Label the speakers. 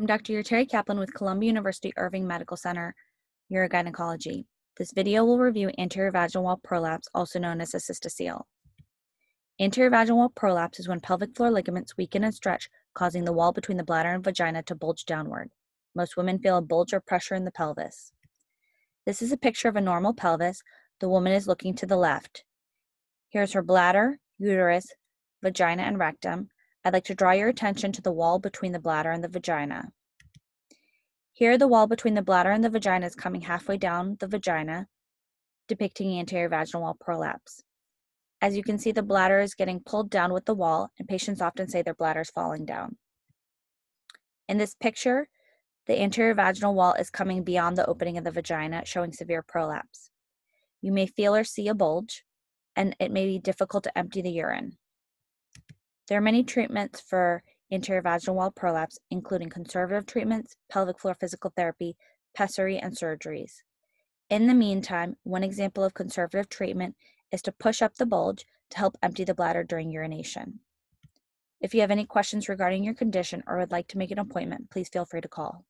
Speaker 1: I'm Dr. Yurteri Kaplan with Columbia University Irving Medical Center, Urogynecology. This video will review anterior vaginal wall prolapse, also known as a cystocele. Anterior vaginal wall prolapse is when pelvic floor ligaments weaken and stretch, causing the wall between the bladder and vagina to bulge downward. Most women feel a bulge or pressure in the pelvis. This is a picture of a normal pelvis. The woman is looking to the left. Here's her bladder, uterus, vagina, and rectum. I'd like to draw your attention to the wall between the bladder and the vagina. Here, the wall between the bladder and the vagina is coming halfway down the vagina, depicting anterior vaginal wall prolapse. As you can see, the bladder is getting pulled down with the wall, and patients often say their bladder is falling down. In this picture, the anterior vaginal wall is coming beyond the opening of the vagina, showing severe prolapse. You may feel or see a bulge, and it may be difficult to empty the urine. There are many treatments for anterior vaginal wall prolapse, including conservative treatments, pelvic floor physical therapy, pessary, and surgeries. In the meantime, one example of conservative treatment is to push up the bulge to help empty the bladder during urination. If you have any questions regarding your condition or would like to make an appointment, please feel free to call.